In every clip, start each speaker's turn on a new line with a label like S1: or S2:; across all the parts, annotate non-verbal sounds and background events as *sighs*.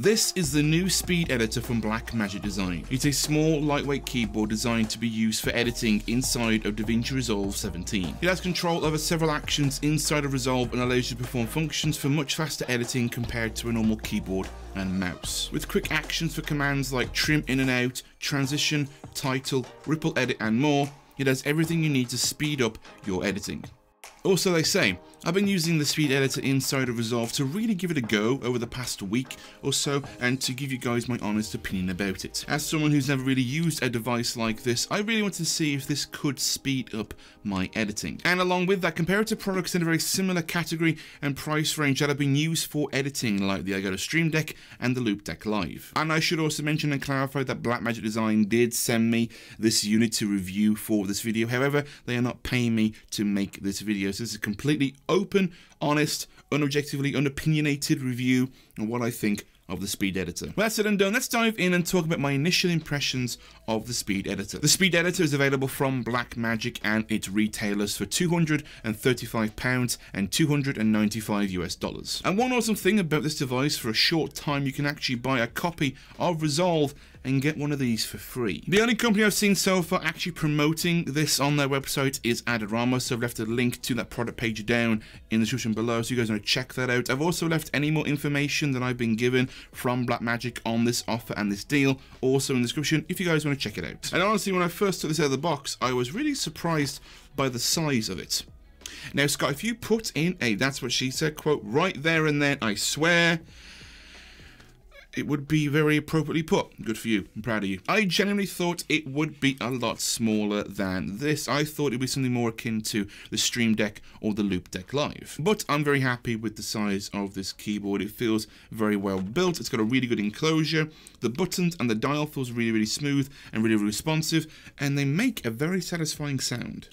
S1: This is the new speed editor from Blackmagic Design. It's a small, lightweight keyboard designed to be used for editing inside of DaVinci Resolve 17. It has control over several actions inside of Resolve and allows you to perform functions for much faster editing compared to a normal keyboard and mouse. With quick actions for commands like trim in and out, transition, title, ripple edit and more, it has everything you need to speed up your editing. Also, they say, I've been using the speed editor inside of Resolve to really give it a go over the past week or so and to give you guys my honest opinion about it. As someone who's never really used a device like this, I really wanted to see if this could speed up my editing. And along with that, compare it to products in a very similar category and price range that have been used for editing like the Elgato Stream Deck and the Loupedeck Live. And I should also mention and clarify that Blackmagic Design did send me this unit to review for this video. However, they are not paying me to make this video. This is a completely open, honest, unobjectively unopinionated review of what I think of the Speed Editor. Well, that's it and done. Let's dive in and talk about my initial impressions of the Speed Editor. The Speed Editor is available from Blackmagic and its retailers for £235 and 295 US dollars. And one awesome thing about this device, for a short time you can actually buy a copy of Resolve and get one of these for free. The only company I've seen so far actually promoting this on their website is Adorama, so I've left a link to that product page down in the description below, so you guys want to check that out. I've also left any more information that I've been given from Blackmagic on this offer and this deal, also in the description, if you guys want to check it out. And honestly, when I first took this out of the box, I was really surprised by the size of it. Now, Scott, if you put in a, that's what she said, quote, right there and then, I swear, it would be very appropriately put. Good for you. I'm proud of you. I genuinely thought it would be a lot smaller than this. I thought it would be something more akin to the Stream Deck or the Loupedeck Live. But I'm very happy with the size of this keyboard. It feels very well built. It's got a really good enclosure. The buttons and the dial feels really, really smooth and really, really responsive. And they make a very satisfying sound.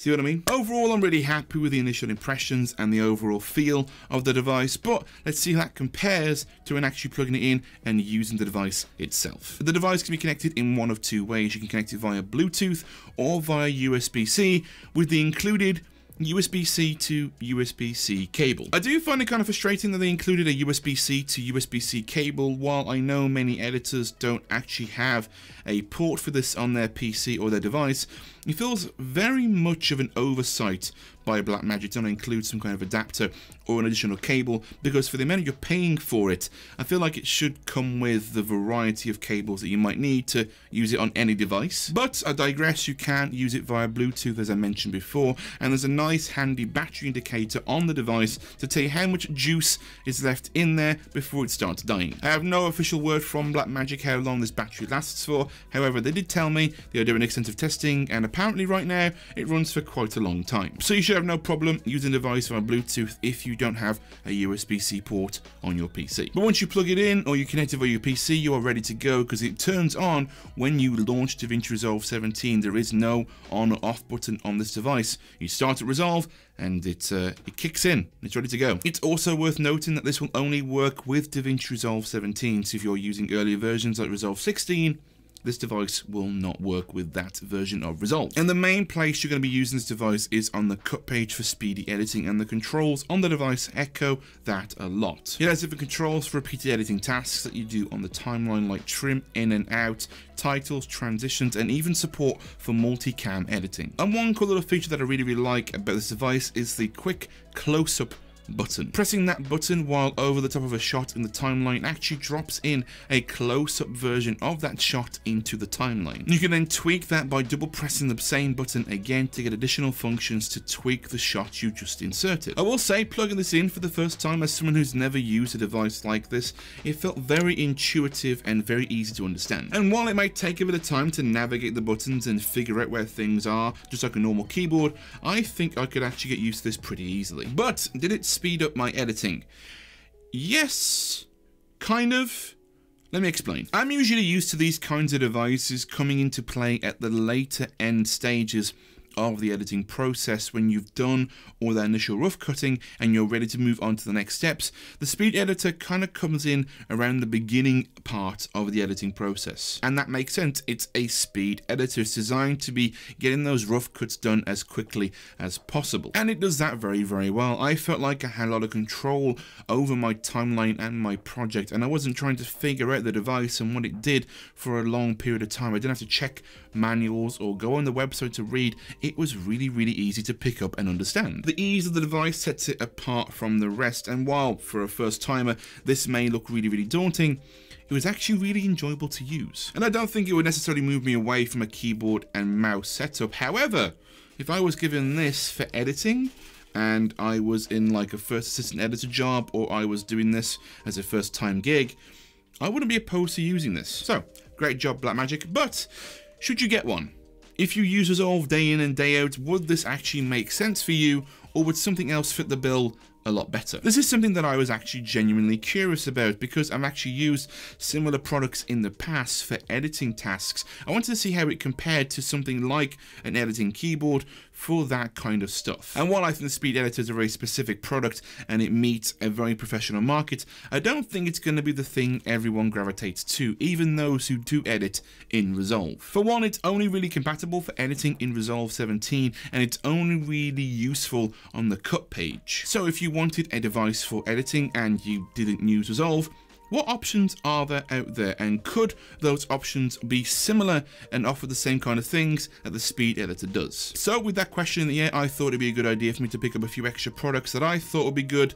S1: See what I mean? Overall, I'm really happy with the initial impressions and the overall feel of the device, but let's see how that compares to when actually plugging it in and using the device itself. The device can be connected in one of two ways. You can connect it via Bluetooth or via USB-C with the included USB-C to USB-C cable. I do find it kind of frustrating that they included a USB-C to USB-C cable while I know many editors don't actually have a port for this on their PC or their device. It feels very much of an oversight by Blackmagic to not include some kind of adapter or an additional cable because for the amount you're paying for it, I feel like it should come with the variety of cables that you might need to use it on any device. But I digress, you can use it via Bluetooth as I mentioned before, and there's a nice handy battery indicator on the device to tell you how much juice is left in there before it starts dying. I have no official word from Blackmagic how long this battery lasts for, however they did tell me they are doing extensive testing and apparently right now it runs for quite a long time. So you should have no problem using the device via Bluetooth if you don't have a USB-C port on your PC. But once you plug it in or you connect it via your PC, you are ready to go because it turns on when you launch DaVinci Resolve 17. There is no on or off button on this device. You start at Resolve and it, uh, it kicks in. It's ready to go. It's also worth noting that this will only work with DaVinci Resolve 17. So if you're using earlier versions like Resolve 16, this device will not work with that version of Resolve. And the main place you're going to be using this device is on the cut page for speedy editing and the controls on the device echo that a lot. It has different controls for repeated editing tasks that you do on the timeline like trim in and out, titles, transitions, and even support for multicam editing. And one cool little feature that I really, really like about this device is the quick close-up button. Pressing that button while over the top of a shot in the timeline actually drops in a close-up version of that shot into the timeline. You can then tweak that by double pressing the same button again to get additional functions to tweak the shot you just inserted. I will say plugging this in for the first time as someone who's never used a device like this, it felt very intuitive and very easy to understand. And while it might take a bit of time to navigate the buttons and figure out where things are, just like a normal keyboard, I think I could actually get used to this pretty easily. But did it speed up my editing? Yes, kind of. Let me explain. I'm usually used to these kinds of devices coming into play at the later end stages of the editing process when you've done all that initial rough cutting and you're ready to move on to the next steps. The speed editor kind of comes in around the beginning part of the editing process. And that makes sense. It's a speed editor. It's designed to be getting those rough cuts done as quickly as possible. And it does that very, very well. I felt like I had a lot of control over my timeline and my project and I wasn't trying to figure out the device and what it did for a long period of time. I didn't have to check manuals or go on the website to read. It was really, really easy to pick up and understand. The ease of the device sets it apart from the rest and while for a first timer this may look really, really daunting, it was actually really enjoyable to use. And I don't think it would necessarily move me away from a keyboard and mouse setup. However, if I was given this for editing, and I was in like a first assistant editor job or I was doing this as a first time gig, I wouldn't be opposed to using this. So, great job Blackmagic, but should you get one? If you use Resolve day in and day out, would this actually make sense for you or would something else fit the bill a lot better. This is something that I was actually genuinely curious about because I've actually used similar products in the past for editing tasks. I wanted to see how it compared to something like an editing keyboard for that kind of stuff. And while I think the Speed Editor is a very specific product and it meets a very professional market, I don't think it's going to be the thing everyone gravitates to, even those who do edit in Resolve. For one, it's only really compatible for editing in Resolve 17 and it's only really useful on the cut page. So if you wanted a device for editing and you didn't use Resolve, what options are there out there and could those options be similar and offer the same kind of things that the speed editor does? So with that question in the air, I thought it'd be a good idea for me to pick up a few extra products that I thought would be good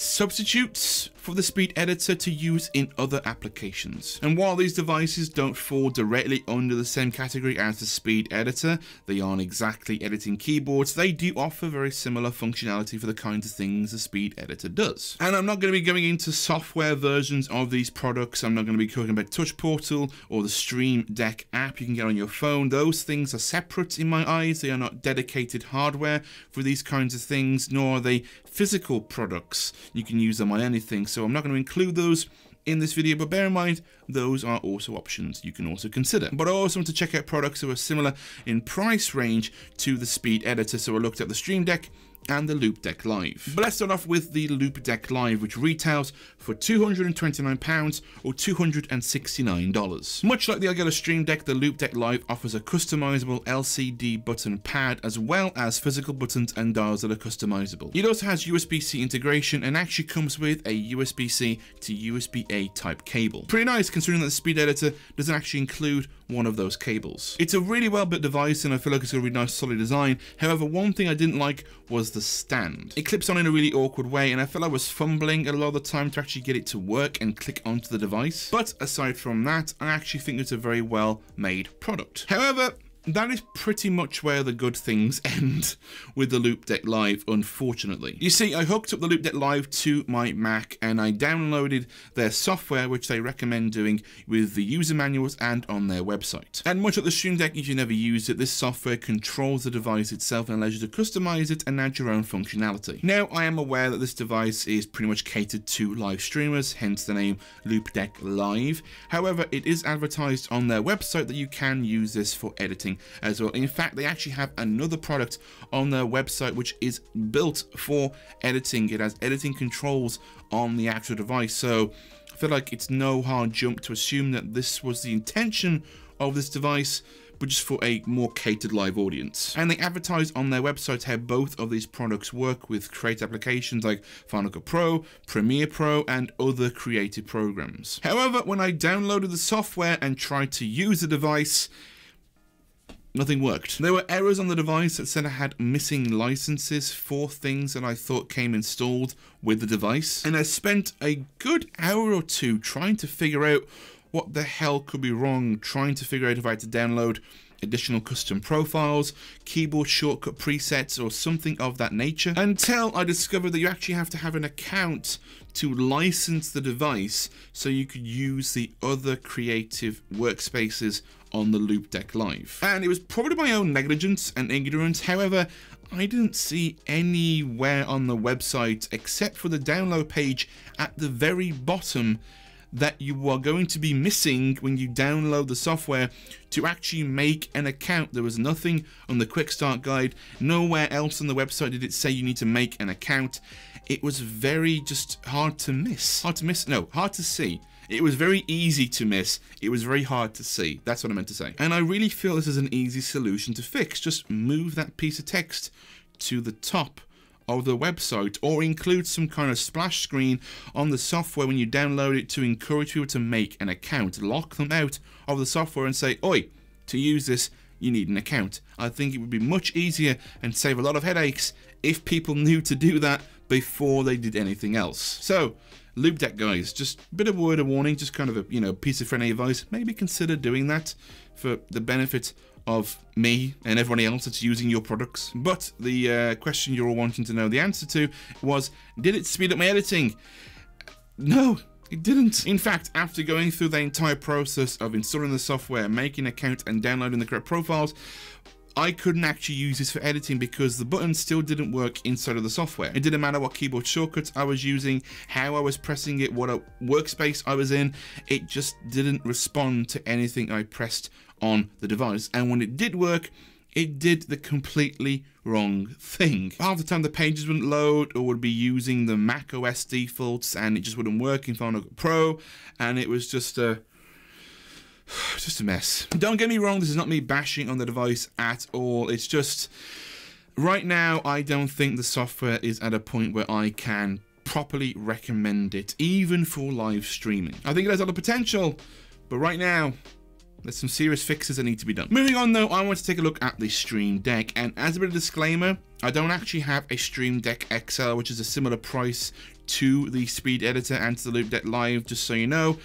S1: substitutes for the speed editor to use in other applications. And while these devices don't fall directly under the same category as the speed editor, they aren't exactly editing keyboards, they do offer very similar functionality for the kinds of things the speed editor does. And I'm not going to be going into software versions of these products, I'm not going to be talking about Touch Portal or the Stream Deck app you can get on your phone. Those things are separate in my eyes, they are not dedicated hardware for these kinds of things, nor are they physical products. You can use them on anything, so I'm not going to include those in this video, but bear in mind, those are also options you can also consider. But I also want to check out products that are similar in price range to the Speed Editor, so I looked at the Stream Deck, and the Loupedeck Live. But let's start off with the Loupedeck Live, which retails for £229 or $269. Much like the Elgato Stream Deck, the Loupedeck Live offers a customizable LCD button pad as well as physical buttons and dials that are customizable. It also has USB-C integration and actually comes with a USB-C to USB-A type cable. Pretty nice considering that the Speed Editor doesn't actually include one of those cables. It's a really well built device and I feel like it's a really nice solid design. However, one thing I didn't like was the stand. It clips on in a really awkward way and I felt I was fumbling a lot of the time to actually get it to work and click onto the device. But aside from that, I actually think it's a very well made product. However, that is pretty much where the good things *laughs* end with the Loupedeck Live, unfortunately. You see, I hooked up the Loupedeck Live to my Mac and I downloaded their software, which they recommend doing with the user manuals and on their website. And much like the Stream Deck, if you never use it, this software controls the device itself and allows you to customize it and add your own functionality. Now, I am aware that this device is pretty much catered to live streamers, hence the name Loupedeck Live. However, it is advertised on their website that you can use this for editing as well. In fact, they actually have another product on their website which is built for editing. It has editing controls on the actual device. So I feel like it's no hard jump to assume that this was the intention of this device but just for a more catered live audience. And they advertise on their website how both of these products work with creative applications like Final Cut Pro, Premiere Pro, and other creative programs. However, when I downloaded the software and tried to use the device, Nothing worked. There were errors on the device that said I had missing licenses for things that I thought came installed with the device. And I spent a good hour or two trying to figure out what the hell could be wrong, trying to figure out if I had to download additional custom profiles, keyboard shortcut presets, or something of that nature, until I discovered that you actually have to have an account to license the device so you could use the other creative workspaces on the Loupedeck Live. And it was probably my own negligence and ignorance, however, I didn't see anywhere on the website except for the download page at the very bottom that you are going to be missing when you download the software to actually make an account. There was nothing on the quick start guide, nowhere else on the website did it say you need to make an account. It was very just hard to miss. Hard to miss? No, hard to see. It was very easy to miss. It was very hard to see. That's what I meant to say. And I really feel this is an easy solution to fix. Just move that piece of text to the top of the website or include some kind of splash screen on the software when you download it to encourage people to make an account. Lock them out of the software and say, oi, to use this, you need an account. I think it would be much easier and save a lot of headaches if people knew to do that before they did anything else. So, Loupedeck guys, just a bit of word of warning, just kind of a you know piece of friendly advice. Maybe consider doing that for the benefit of me and everybody else that's using your products. But the uh, question you're all wanting to know the answer to was, did it speed up my editing? No, it didn't. In fact, after going through the entire process of installing the software, making an account and downloading the correct profiles, I couldn't actually use this for editing because the buttons still didn't work inside of the software. It didn't matter what keyboard shortcuts I was using, how I was pressing it, what workspace I was in, it just didn't respond to anything I pressed on the device. And when it did work, it did the completely wrong thing. Half the time the pages wouldn't load or would be using the Mac OS defaults and it just wouldn't work in Final Cut Pro and it was just a *sighs* just a mess. Don't get me wrong, this is not me bashing on the device at all. It's just, right now, I don't think the software is at a point where I can properly recommend it, even for live streaming. I think it has a lot of potential, but right now, there's some serious fixes that need to be done. Moving on though, I want to take a look at the Stream Deck, and as a bit of disclaimer, I don't actually have a Stream Deck XL, which is a similar price to the Speed Editor and to the Loupedeck Live, just so you know.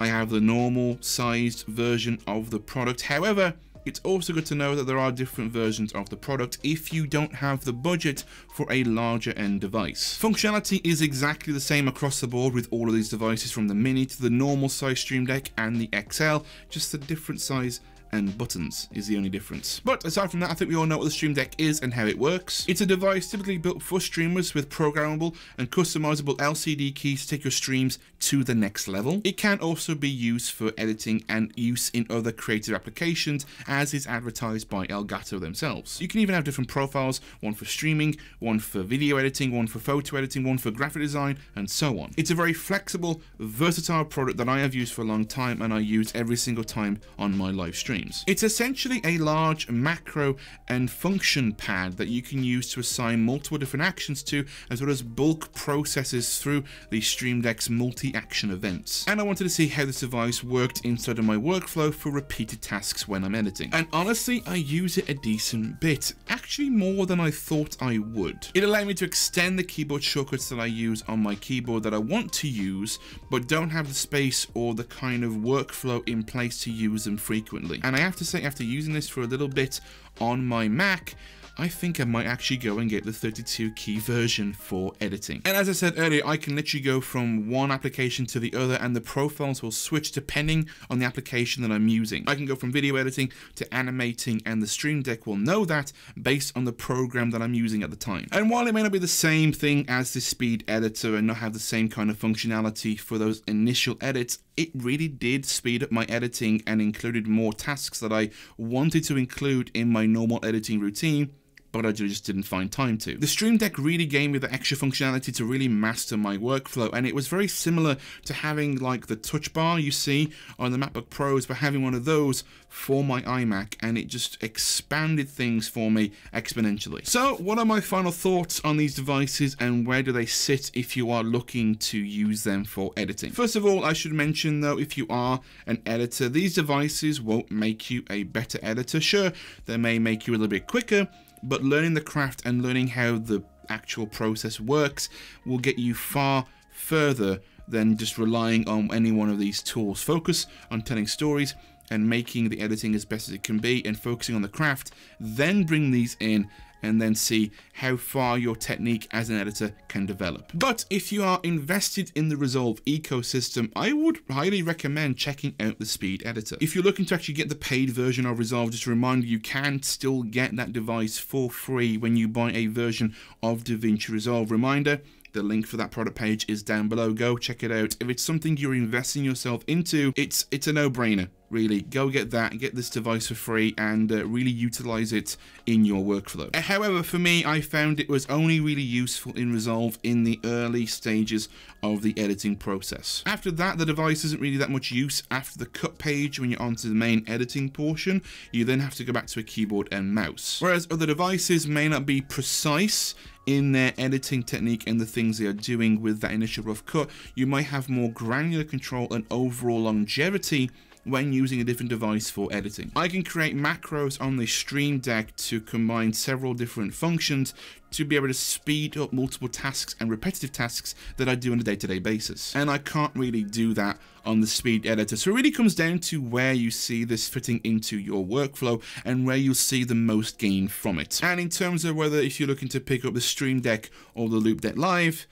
S1: I have the normal sized version of the product. However, it's also good to know that there are different versions of the product if you don't have the budget for a larger end device. Functionality is exactly the same across the board with all of these devices from the mini to the normal size Stream Deck and the XL, just a different size and buttons is the only difference. But aside from that, I think we all know what the Stream Deck is and how it works. It's a device typically built for streamers with programmable and customizable LCD keys to take your streams to the next level. It can also be used for editing and use in other creative applications as is advertised by Elgato themselves. You can even have different profiles, one for streaming, one for video editing, one for photo editing, one for graphic design, and so on. It's a very flexible, versatile product that I have used for a long time and I use every single time on my live stream. It's essentially a large macro and function pad that you can use to assign multiple different actions to, as well as bulk processes through the Stream Deck's multi-action events. And I wanted to see how this device worked inside of my workflow for repeated tasks when I'm editing. And honestly, I use it a decent bit, actually more than I thought I would. It allowed me to extend the keyboard shortcuts that I use on my keyboard that I want to use, but don't have the space or the kind of workflow in place to use them frequently. And and I have to say, after using this for a little bit on my Mac, I think I might actually go and get the 32 key version for editing. And as I said earlier, I can literally go from one application to the other and the profiles will switch depending on the application that I'm using. I can go from video editing to animating and the Stream Deck will know that based on the program that I'm using at the time. And while it may not be the same thing as the speed editor and not have the same kind of functionality for those initial edits, it really did speed up my editing and included more tasks that I wanted to include in my normal editing routine but I just didn't find time to. The Stream Deck really gave me the extra functionality to really master my workflow, and it was very similar to having like the touch bar you see on the MacBook Pros, but having one of those for my iMac, and it just expanded things for me exponentially. So, what are my final thoughts on these devices, and where do they sit if you are looking to use them for editing? First of all, I should mention though, if you are an editor, these devices won't make you a better editor. Sure, they may make you a little bit quicker, but learning the craft and learning how the actual process works will get you far further than just relying on any one of these tools. Focus on telling stories and making the editing as best as it can be and focusing on the craft, then bring these in and then see how far your technique as an editor can develop. But if you are invested in the Resolve ecosystem, I would highly recommend checking out the Speed Editor. If you're looking to actually get the paid version of Resolve, just a reminder you can still get that device for free when you buy a version of DaVinci Resolve. Reminder, The link for that product page is down below. Go check it out. If it's something you're investing yourself into, it's it's a no-brainer really. Go get that get this device for free and uh, really utilize it in your workflow. However for me i found it was only really useful in resolve in the early stages of the editing process. After that the device isn't really that much use after the cut page when you're onto the main editing portion. You then have to go back to a keyboard and mouse. Whereas other devices may not be precise in their editing technique and the things they are doing with that initial rough cut, you might have more granular control and overall longevity when using a different device for editing. I can create macros on the Stream Deck to combine several different functions to be able to speed up multiple tasks and repetitive tasks that I do on a day-to-day -day basis. And I can't really do that on the speed editor. So it really comes down to where you see this fitting into your workflow and where you'll see the most gain from it. And in terms of whether if you're looking to pick up the Stream Deck or the Loupedeck Live,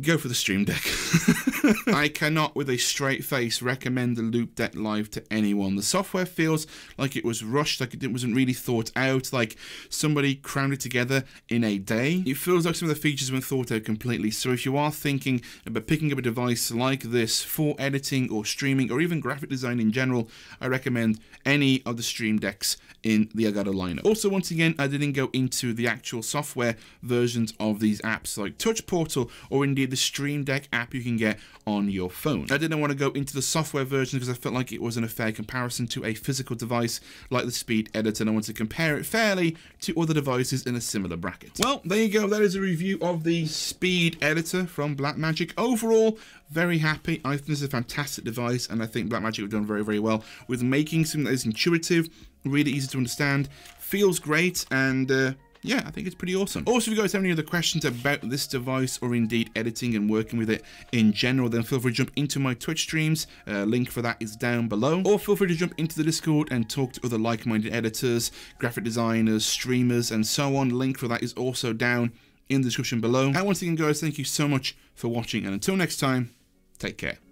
S1: go for the Stream Deck. *laughs* I cannot, with a straight face, recommend the Loupedeck Live to anyone. The software feels like it was rushed, like it wasn't really thought out, like somebody crammed it together in a day. It feels like some of the features weren't thought out completely. So if you are thinking about picking up a device like this for editing or streaming or even graphic design in general, I recommend any of the Stream Decks in the Elgato lineup. Also, once again, I didn't go into the actual software versions of these apps like Touch Portal or indeed the Stream Deck app you can get on your phone. I didn't want to go into the software version because I felt like it wasn't a fair comparison to a physical device like the Speed Editor and I want to compare it fairly to other devices in a similar bracket. Well, there you go. That is a review of the Speed Editor from Blackmagic. Overall, very happy. I think this is a fantastic device and I think Blackmagic have done very, very well with making something that is intuitive, really easy to understand, feels great, and uh, yeah, I think it's pretty awesome. Also, if you guys have any other questions about this device or indeed editing and working with it in general, then feel free to jump into my Twitch streams. Uh, link for that is down below. Or feel free to jump into the Discord and talk to other like-minded editors, graphic designers, streamers, and so on. Link for that is also down in the description below. And once again, guys, thank you so much for watching. And until next time, take care.